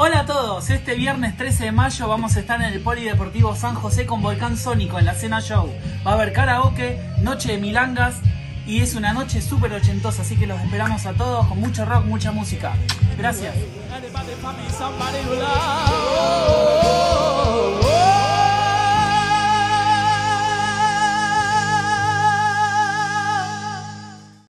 Hola a todos, este viernes 13 de mayo vamos a estar en el Polideportivo San José con Volcán Sónico en la cena show. Va a haber karaoke, noche de milangas y es una noche súper ochentosa, así que los esperamos a todos con mucho rock, mucha música. Gracias.